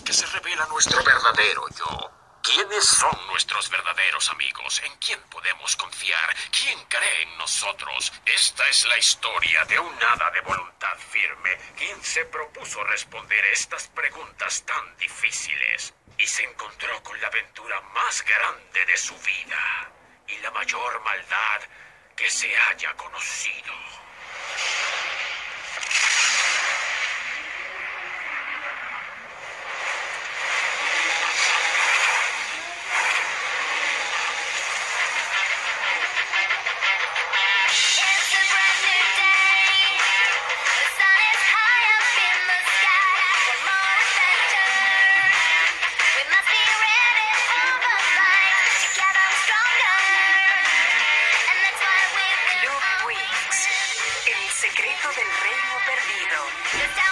que se revela nuestro verdadero yo. ¿Quiénes son nuestros verdaderos amigos? ¿En quién podemos confiar? ¿Quién cree en nosotros? Esta es la historia de un hada de voluntad firme, quien se propuso responder estas preguntas tan difíciles y se encontró con la aventura más grande de su vida y la mayor maldad que se haya conocido. del reino perdido.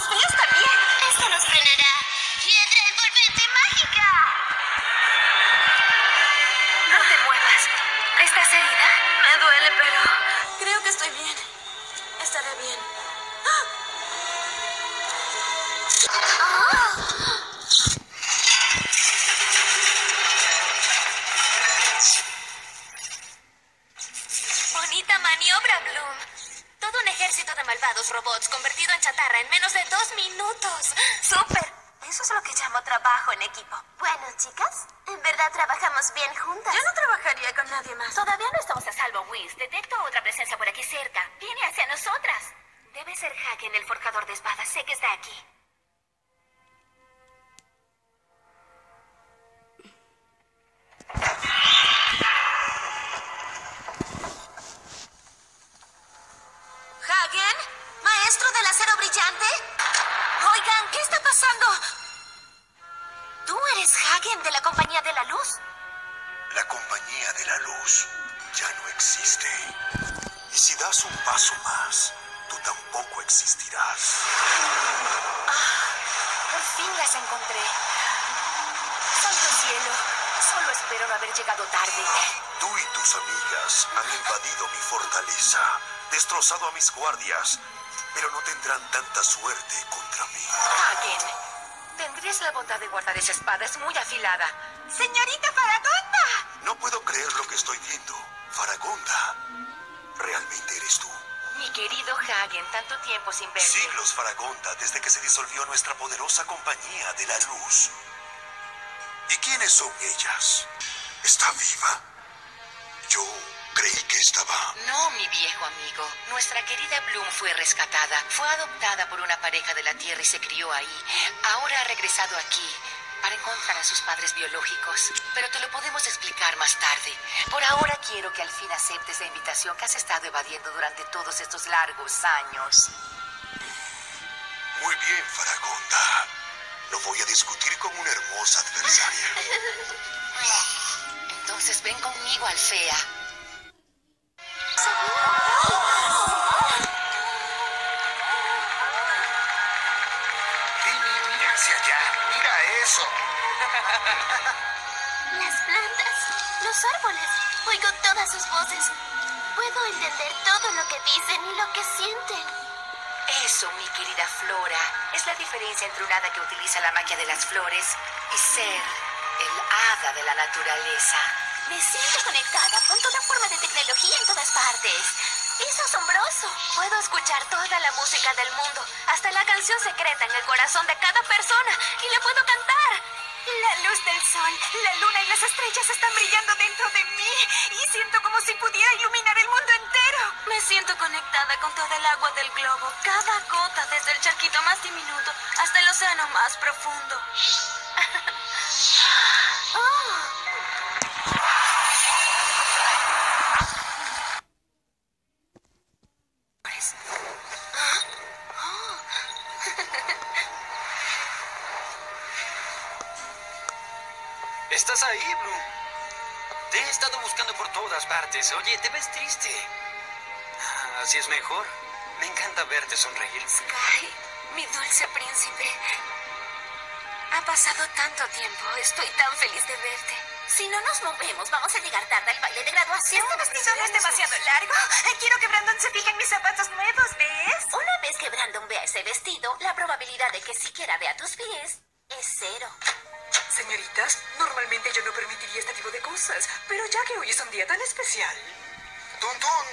las mías también. Esto nos frenará. ¡Piedra envolvente mágica! No te muevas. ¿Estás herida? Me duele, pero creo que estoy bien. Estaré bien. ¡Ah! malvados robots convertido en chatarra en menos de dos minutos. ¡Súper! Eso es lo que llamo trabajo en equipo. Bueno, chicas, en verdad trabajamos bien juntas. Yo no trabajaría con nadie más. Todavía no estamos a salvo, Whis. Detecto otra presencia por aquí cerca. Viene hacia nosotras. Debe ser Hack en el forjador de espadas. Sé que está aquí. alguien de la Compañía de la Luz? La Compañía de la Luz ya no existe. Y si das un paso más, tú tampoco existirás. Ah, por fin las encontré. Santo cielo, solo espero no haber llegado tarde. Tú y tus amigas han invadido mi fortaleza, destrozado a mis guardias, pero no tendrán tanta suerte contra mí. Hagen, Tendrías la bondad de guardar esa espada, es muy afilada. Señorita Faragonda. No puedo creer lo que estoy viendo. Faragonda, realmente eres tú. Mi querido Hagen, tanto tiempo sin verte. Siglos, Faragonda, desde que se disolvió nuestra poderosa compañía de la luz. ¿Y quiénes son ellas? ¿Está viva? Yo creí que estaba. No, mi viejo amigo. Nuestra querida Bloom fue rescatada. Fue adoptada por una pareja de la Tierra y se crió ahí. Ahora ha regresado aquí para encontrar a sus padres biológicos. Pero te lo podemos explicar más tarde. Por ahora quiero que al fin aceptes la invitación que has estado evadiendo durante todos estos largos años. Muy bien, Faragonda. Lo voy a discutir con una hermosa adversaria. Entonces ven conmigo, Alfea. allá. Mira eso. Las plantas, los árboles. Oigo todas sus voces. Puedo entender todo lo que dicen y lo que sienten. Eso, mi querida Flora, es la diferencia entre un hada que utiliza la magia de las flores y ser el hada de la naturaleza. Me siento conectada con toda forma de tecnología en todas partes. Es asombroso. Puedo escuchar toda la música del mundo, hasta la canción secreta en el corazón de cada persona, y la puedo cantar. La luz del sol, la luna y las estrellas están brillando dentro de mí y siento como si pudiera iluminar el mundo entero. Me siento conectada con toda el agua del globo, cada gota desde el charquito más diminuto hasta el océano más profundo. ¿Estás ahí, Blue? Te he estado buscando por todas partes. Oye, te ves triste. Ah, Así es mejor. Me encanta verte sonreír. Sky, mi dulce príncipe. Ha pasado tanto tiempo. Estoy tan feliz de verte. Si no nos movemos, vamos a llegar tarde al baile de graduación. Este vestido no es demasiado largo. Quiero que Brandon se fije en mis zapatos nuevos, ¿ves? Una vez que Brandon vea ese vestido, la probabilidad de que siquiera vea tus pies es cero. Señoritas, normalmente yo no permitiría este tipo de cosas, pero ya que hoy es un día tan especial. Tontón,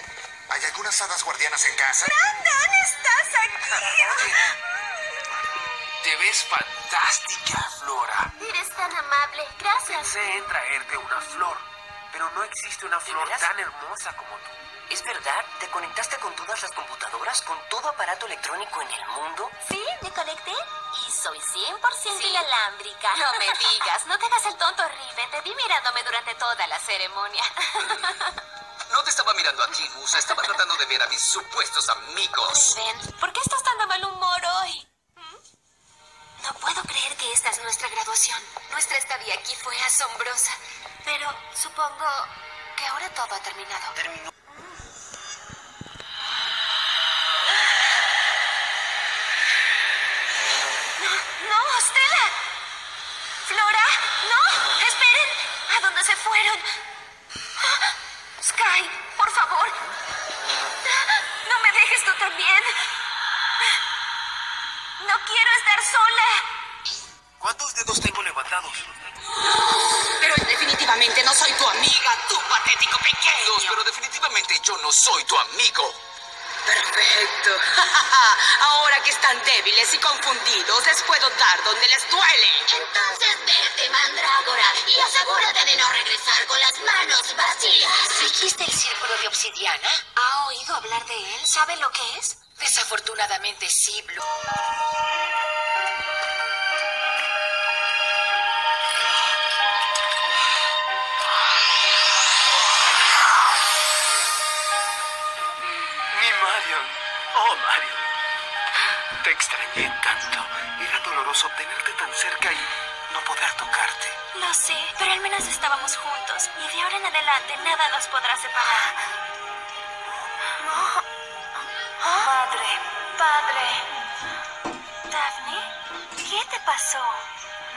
¿hay algunas hadas guardianas en casa? ¡Brandon, estás aquí! Te ves fantástica, Flora. Eres tan amable. Gracias. Pensé en traerte una flor, pero no existe una flor tan hermosa como tú. ¿Es verdad? ¿Te conectaste con todas las computadoras, con todo aparato electrónico en el mundo? Sí, me conecté y soy 100% inalámbrica. No me digas, no te hagas el tonto, Riven. Te vi mirándome durante toda la ceremonia. No te estaba mirando a ti, Musa. Estaba tratando de ver a mis supuestos amigos. Riven, ¿por qué estás tan de mal humor hoy? ¿Mm? No puedo creer que esta es nuestra graduación. Nuestra estadía aquí fue asombrosa. Pero supongo que ahora todo ha terminado. Terminó. ¡No, Stella! ¡Flora! ¡No! ¡Esperen! ¿A dónde se fueron? Sky, por favor. No me dejes tú también. No quiero estar sola. ¿Cuántos dedos tengo levantados? Pero definitivamente no soy tu amiga, tú patético pequeño. pero definitivamente yo no soy tu amigo. Perfecto. Ahora que están débiles y confundidos, les puedo dar donde les duele. Entonces vete, mandrágora, y asegúrate de no regresar con las manos vacías. ¿Dijiste el círculo de obsidiana? ¿Ha oído hablar de él? ¿Sabe lo que es? Desafortunadamente sí, Blue. Extrañé tanto. Era doloroso tenerte tan cerca y no poder tocarte. Lo sé, pero al menos estábamos juntos y de ahora en adelante nada nos podrá separar. Madre, padre. Daphne, ¿qué te pasó?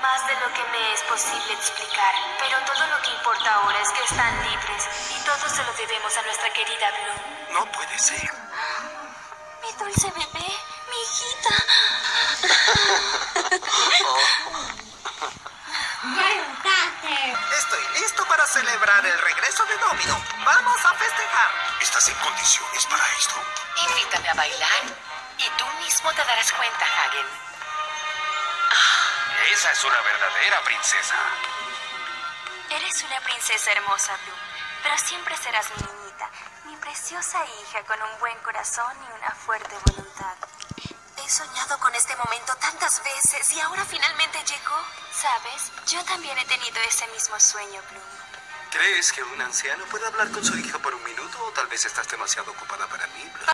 Más de lo que me es posible explicar, pero todo lo que importa ahora es que están libres y todo se lo debemos a nuestra querida Blue. No puede ser. Mi dulce bebé, mi hijita. Estoy listo para celebrar el regreso de Domino. ¡Vamos a festejar! ¿Estás en condiciones para esto? Invítame a bailar y tú mismo te darás cuenta, Hagen. Esa es una verdadera princesa. Eres una princesa hermosa, Blue, pero siempre serás mi niñita, mi preciosa hija con un buen corazón y una fuerte voluntad. He soñado con este momento tantas veces y ahora finalmente llegó. ¿Sabes? Yo también he tenido ese mismo sueño, Blue. ¿Crees que un anciano puede hablar con su hija por un minuto o tal vez estás demasiado ocupada para mí? Bla?